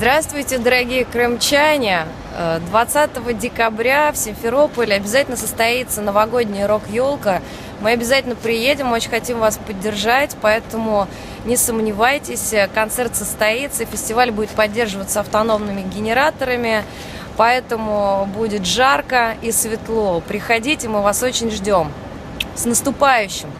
Здравствуйте, дорогие крымчане! Э, 20 декабря в Симферополе обязательно состоится новогодняя рок-елка. Мы обязательно приедем, очень хотим вас поддержать, поэтому не сомневайтесь, э, концерт состоится, фестиваль будет поддерживаться автономными генераторами, поэтому будет жарко и светло. Приходите, мы вас очень ждем. С наступающим!